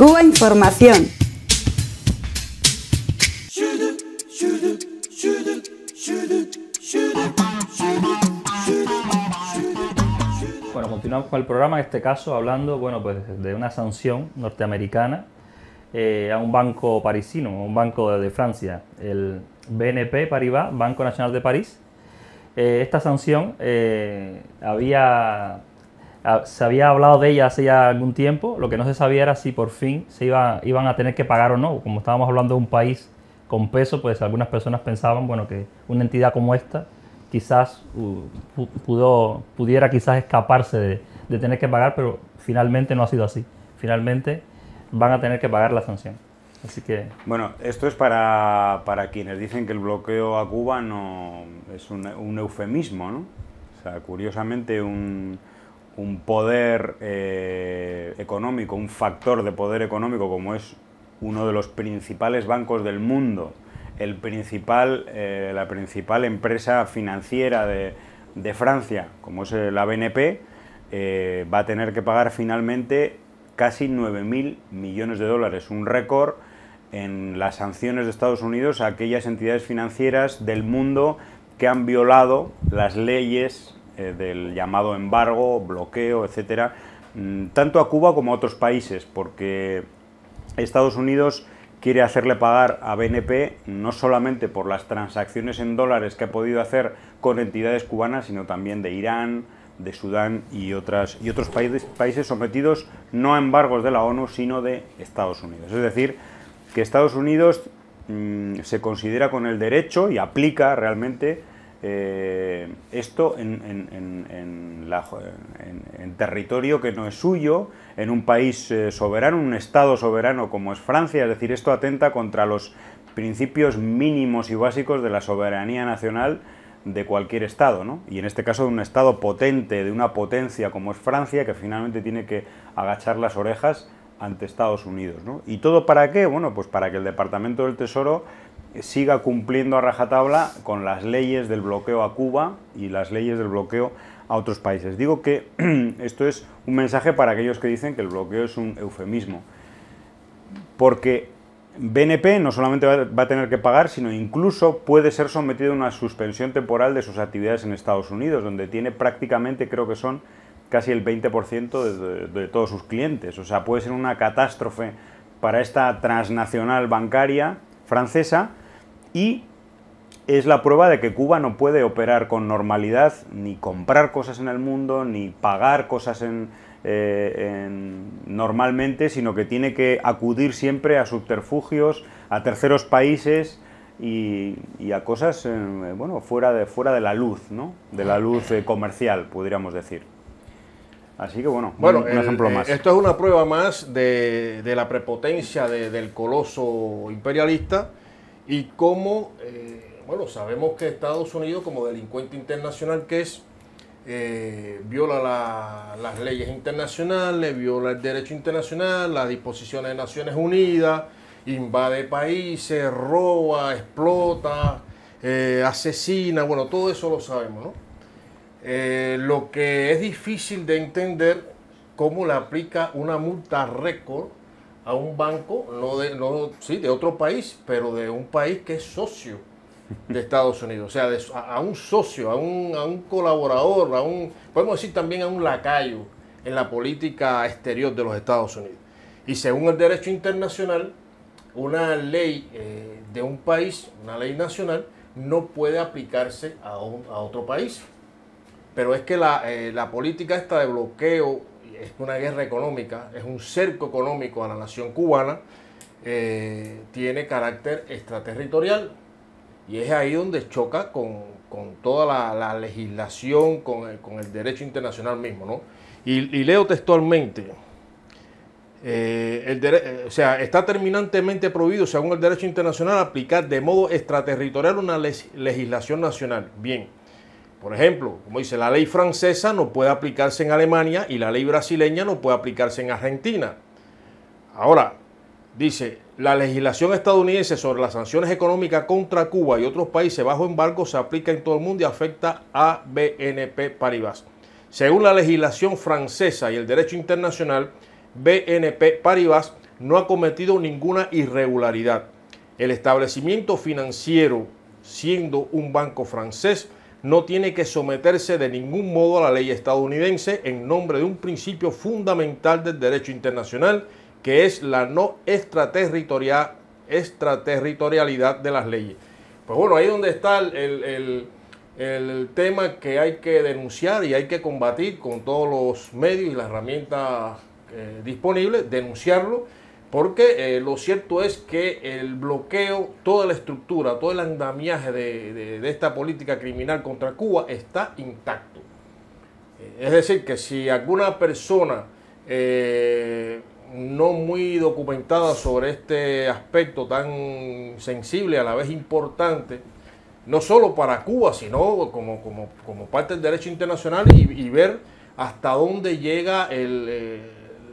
Cuba Información. Bueno, continuamos con el programa, en este caso hablando bueno, pues de una sanción norteamericana eh, a un banco parisino, un banco de, Francia, el BNP Paribas, Banco Nacional de París. Eh, esta sanción eh, había, se había hablado de ella hace ya algún tiempo, lo que no se sabía era si por fin se iba, iban a tener que pagar o no. Como estábamos hablando de un país con peso, pues algunas personas pensaban bueno, que una entidad como esta quizás pudo, pudiera quizás escaparse de, de, tener que pagar, pero finalmente no ha sido así. Finalmente van a tener que pagar la sanción. Así que... Bueno, esto es para, para quienes dicen que el bloqueo a Cuba no es un, un eufemismo, ¿no? O sea, curiosamente un, un poder eh, económico, un factor de poder económico como es uno de los principales bancos del mundo, el principal, eh, la principal empresa financiera de, Francia, como es la BNP, eh, va a tener que pagar finalmente casi 9.000 millones de dólares, un récord en las sanciones de Estados Unidos a aquellas entidades financieras del mundo que han violado las leyes eh, del llamado embargo, bloqueo, etcétera, mm, tanto a Cuba como a otros países, porque Estados Unidos quiere hacerle pagar a BNP no solamente por las transacciones en dólares que ha podido hacer con entidades cubanas, sino también de Irán, de Sudán y, otras, y otros países, países sometidos no a embargos de la ONU, sino de Estados Unidos. Es decir, que Estados Unidos mmm, se considera con el derecho y aplica realmente eh, esto en, en, territorio que no es suyo, en un país eh, soberano, un Estado soberano como es Francia, es decir, esto atenta contra los principios mínimos y básicos de la soberanía nacional de cualquier Estado, ¿no? y en este caso de un Estado potente, de una potencia como es Francia, que finalmente tiene que agachar las orejas ante Estados Unidos. ¿no? ¿Y todo para qué? Bueno, pues para que el Departamento del Tesoro siga cumpliendo a rajatabla con las leyes del bloqueo a Cuba y las leyes del bloqueo a otros países. Digo que esto es un mensaje para aquellos que dicen que el bloqueo es un eufemismo, porque BNP no solamente va a tener que pagar, sino incluso puede ser sometido a una suspensión temporal de sus actividades en Estados Unidos, donde tiene prácticamente, creo que son casi el 20% de, de, de todos sus clientes. O sea, puede ser una catástrofe para esta transnacional bancaria francesa y es la prueba de que Cuba no puede operar con normalidad, ni comprar cosas en el mundo, ni pagar cosas en, eh, en, normalmente, sino que tiene que acudir siempre a subterfugios, a terceros países y, y a cosas eh, bueno, fuera, de, fuera de la luz, ¿no? de la luz eh, comercial, podríamos decir. Así que bueno, bueno un, un ejemplo más. Esto es una prueba más de, de la prepotencia de, del coloso imperialista y cómo, eh, bueno, sabemos que Estados Unidos como delincuente internacional que es, eh, viola la, las leyes internacionales, viola el derecho internacional, las disposiciones de Naciones Unidas, invade países, roba, explota, eh, asesina, bueno, todo eso lo sabemos, ¿no? Lo que es difícil de entender cómo le aplica una multa récord a un banco, no de, no, sí, de otro país, pero de un país que es socio de Estados Unidos, o sea, de, a, un socio, a un, a un colaborador, a un, podemos decir también a un lacayo en la política exterior de los Estados Unidos. Y según el derecho internacional, una ley eh, de un país, una ley nacional, no puede aplicarse a, un, a otro país. Pero es que la, eh, la, política esta de bloqueo es una guerra económica, es un cerco económico a la nación cubana, eh, tiene carácter extraterritorial. Y es ahí donde choca con, con toda la, la legislación, con el, con el, derecho internacional mismo. ¿no? Y, y leo textualmente, eh, el eh, o sea, está terminantemente prohibido, según el derecho internacional, aplicar de modo extraterritorial una legislación nacional. Bien, por ejemplo, como dice, la ley francesa no puede aplicarse en Alemania y la ley brasileña no puede aplicarse en Argentina. Ahora, dice, la legislación estadounidense sobre las sanciones económicas contra Cuba y otros países bajo embargo se aplica en todo el mundo y afecta a BNP Paribas. Según la legislación francesa y el derecho internacional, BNP Paribas no ha cometido ninguna irregularidad. El establecimiento financiero, siendo un banco francés, no tiene que someterse de ningún modo a la ley estadounidense en nombre de un principio fundamental del derecho internacional, que es la no extraterritorial, extraterritorialidad de las leyes. Pues bueno, ahí donde está el, tema que hay que denunciar y hay que combatir con todos los medios y las herramientas eh, disponibles, denunciarlo porque eh, lo cierto es que el bloqueo, toda la estructura, todo el andamiaje de, esta política criminal contra Cuba está intacto. Eh, es decir, que si alguna persona eh, no muy documentada sobre este aspecto tan sensible, a la vez importante, no solo para Cuba, sino como, como, parte del derecho internacional y, ver hasta dónde llega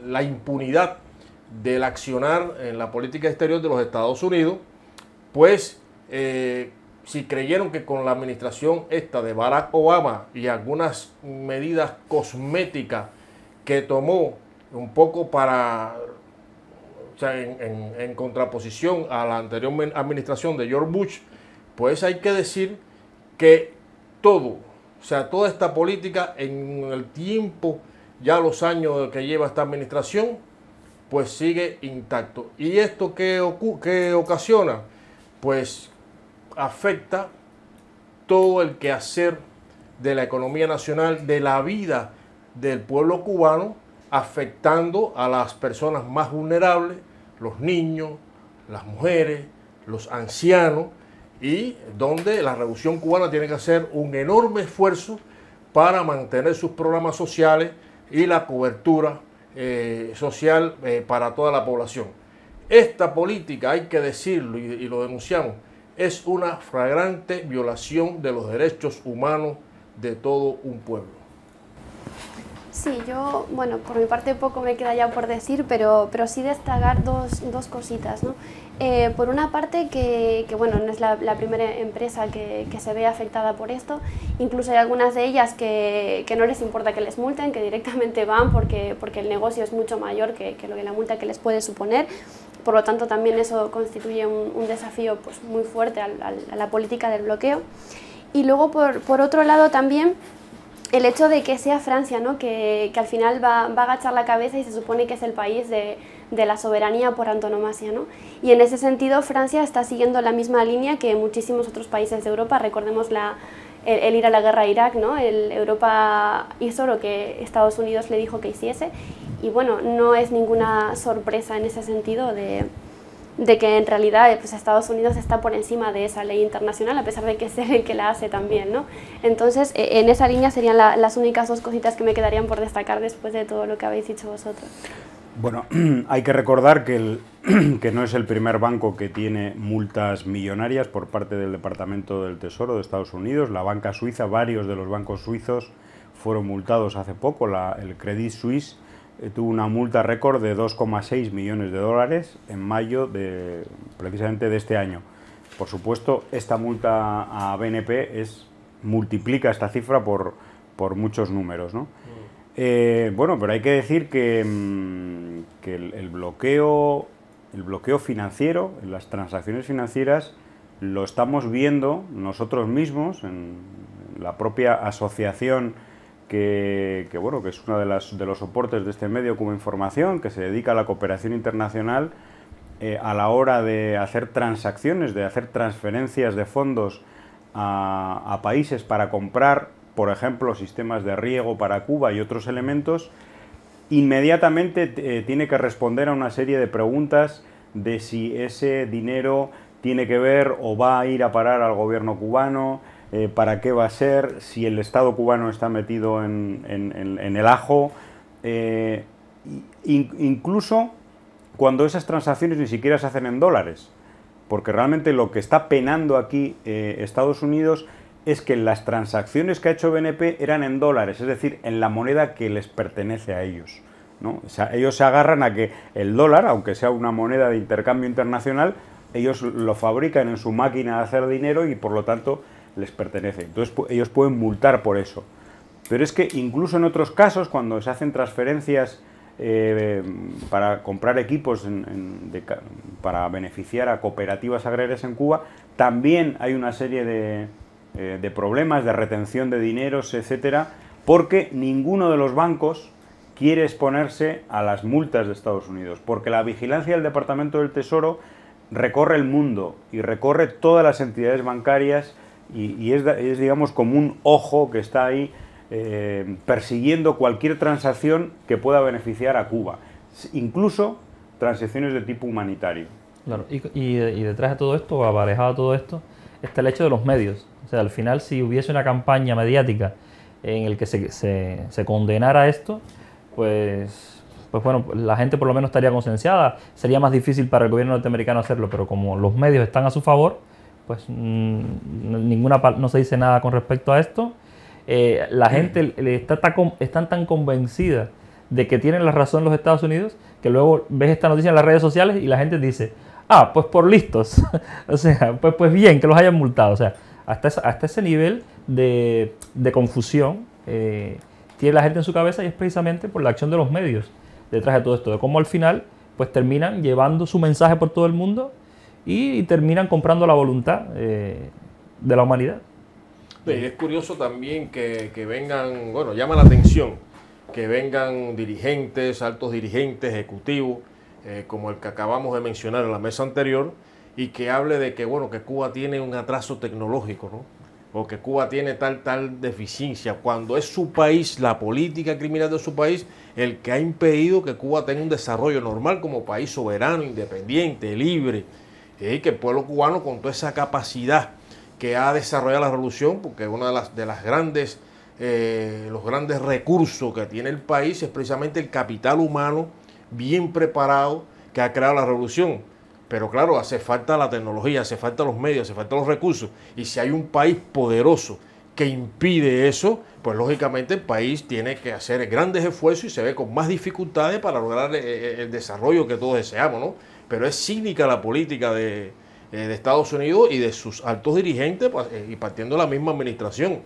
la impunidad del accionar en la política exterior de los Estados Unidos, pues eh, si creyeron que con la administración esta de Barack Obama y algunas medidas cosméticas que tomó un poco para, en, en contraposición a la anterior administración de George Bush, pues hay que decir que todo, o sea, toda esta política en el tiempo, ya los años que lleva esta administración, pues sigue intacto. ¿Y esto qué, ocasiona? Pues afecta todo el quehacer de la economía nacional, de la vida del pueblo cubano, afectando a las personas más vulnerables, los niños, las mujeres, los ancianos, y donde la revolución cubana tiene que hacer un enorme esfuerzo para mantener sus programas sociales y la cobertura eh, social eh, para toda la población. Esta política, hay que decirlo y, lo denunciamos, es una flagrante violación de los derechos humanos de todo un pueblo. Sí, yo, bueno, por mi parte poco me queda ya por decir, pero, pero sí destacar dos, dos cositas. ¿no? Eh, por una parte, que, que, bueno, no es la, primera empresa que, que, se ve afectada por esto, incluso hay algunas de ellas que, que, no les importa que les multen, que directamente van porque, porque el negocio es mucho mayor que, lo que la multa que les puede suponer. Por lo tanto, también eso constituye un, un desafío pues, muy fuerte a, a, la política del bloqueo. Y luego, por, por otro lado, también el hecho de que sea Francia, ¿no? que, que al final va, a agachar la cabeza y se supone que es el país de, de, la soberanía por antonomasia. ¿no? Y en ese sentido Francia está siguiendo la misma línea que muchísimos otros países de Europa. Recordemos la, el, ir a la guerra a Irak, ¿no? el Europa hizo lo que Estados Unidos le dijo que hiciese. Y bueno, no es ninguna sorpresa en ese sentido de, de que en realidad pues, Estados Unidos está por encima de esa ley internacional, a pesar de que es el que la hace también. ¿no? Entonces, e, en esa línea serían las únicas dos cositas que me quedarían por destacar después de todo lo que habéis dicho vosotros. Bueno, hay que recordar que, que no es el primer banco que tiene multas millonarias por parte del Departamento del Tesoro de Estados Unidos. La banca suiza, varios de los bancos suizos fueron multados hace poco. El Credit Suisse tuvo una multa récord de 2,6 millones de dólares en mayo de precisamente de este año. Por supuesto, esta multa a BNP es, multiplica esta cifra por, por muchos números. ¿no? Mm. Eh, bueno, pero hay que decir que, mm, que el, bloqueo, el bloqueo financiero, las transacciones financieras, lo estamos viendo nosotros mismos en la propia asociación que, bueno, que es uno de, de, los soportes de este medio como información, que se dedica a la cooperación internacional eh, a la hora de hacer transacciones, de hacer transferencias de fondos a, países para comprar, por ejemplo, sistemas de riego para Cuba y otros elementos, inmediatamente eh, tiene que responder a una serie de preguntas de si ese dinero tiene que ver o va a ir a parar al gobierno cubano, eh, para qué va a ser, si el Estado cubano está metido en, el ajo, eh, incluso cuando esas transacciones ni siquiera se hacen en dólares, porque realmente lo que está penando aquí eh, Estados Unidos es que las transacciones que ha hecho BNP eran en dólares, es decir, en la moneda que les pertenece a ellos. ¿no? ellos se agarran a que el dólar, aunque sea una moneda de intercambio internacional, ellos lo fabrican en su máquina de hacer dinero y por lo tanto les pertenece. Entonces ellos pueden multar por eso. Pero es que incluso en otros casos, cuando se hacen transferencias eh, para comprar equipos para beneficiar a cooperativas agrarias en Cuba, también hay una serie de, eh, de problemas de retención de dineros, etcétera, porque ninguno de los bancos quiere exponerse a las multas de Estados Unidos, porque la vigilancia del Departamento del Tesoro recorre el mundo y recorre todas las entidades bancarias y, es, digamos, como un ojo que está ahí eh, persiguiendo cualquier transacción que pueda beneficiar a Cuba, incluso transacciones de tipo humanitario. Claro, y, detrás de todo esto, aparejado todo esto, está el hecho de los medios. O sea, al final, si hubiese una campaña mediática en el que se, se condenara esto, pues, pues bueno, la gente por lo menos estaría concienciada. Sería más difícil para el gobierno norteamericano hacerlo, pero como los medios están a su favor, pues mm, ninguna no se dice nada con respecto a esto. Eh, la gente está, está, están tan convencida de que tienen la razón los Estados Unidos que luego ves esta noticia en las redes sociales y la gente dice, ah, pues por listos. o sea, pues, pues bien, que los hayan multado. O sea, hasta, hasta ese nivel de, de confusión eh, tiene la gente en su cabeza y es precisamente por la acción de los medios detrás de todo esto, de cómo al final pues terminan llevando su mensaje por todo el mundo y, terminan comprando la voluntad eh, de la humanidad. es curioso también que, vengan, bueno, llama la atención que vengan dirigentes, altos dirigentes, ejecutivos, eh, como el que acabamos de mencionar en la mesa anterior, y que hable de que, bueno, que Cuba tiene un atraso tecnológico, ¿no? o que Cuba tiene tal, tal deficiencia, cuando es su país, la política criminal de su país, el que ha impedido que Cuba tenga un desarrollo normal como país soberano, independiente, libre, y que el pueblo cubano con toda esa capacidad que ha desarrollado la revolución, porque una de las, de las grandes, eh, los grandes recursos que tiene el país es precisamente el capital humano bien preparado que ha creado la revolución pero claro, hace falta la tecnología, hace falta los medios, hace falta los recursos. Y si hay un país poderoso que impide eso, pues lógicamente el país tiene que hacer grandes esfuerzos y se ve con más dificultades para lograr eh, eh, el desarrollo que todos deseamos, ¿no? Pero es cínica la política de, eh, Estados Unidos y de sus altos dirigentes pues, y partiendo de la misma administración.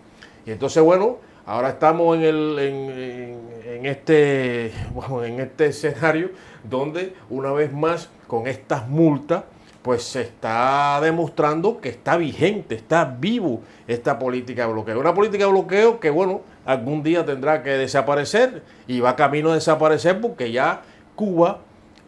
Y entonces, bueno, ahora estamos en, el, en, este, en este escenario donde una vez más con estas multas, pues se está demostrando que está vigente, está vivo esta política de bloqueo. Una política de bloqueo que, bueno, algún día tendrá que desaparecer y va camino a desaparecer porque ya Cuba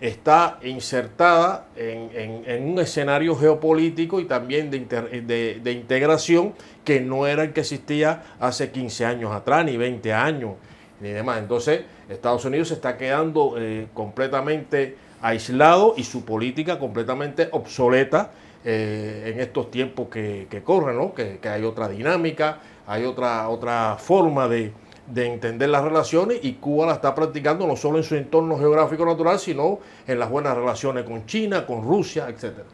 está insertada en, un escenario geopolítico y también de, de, integración que no era el que existía hace 15 años atrás, ni 20 años, ni demás. Entonces, Estados Unidos se está quedando eh, completamente aislado y su política completamente obsoleta eh, en estos tiempos que, corren, ¿no? que, hay otra dinámica, hay otra, otra forma de, de, entender las relaciones y Cuba la está practicando no solo en su entorno geográfico natural, sino en las buenas relaciones con China, con Rusia, etcétera.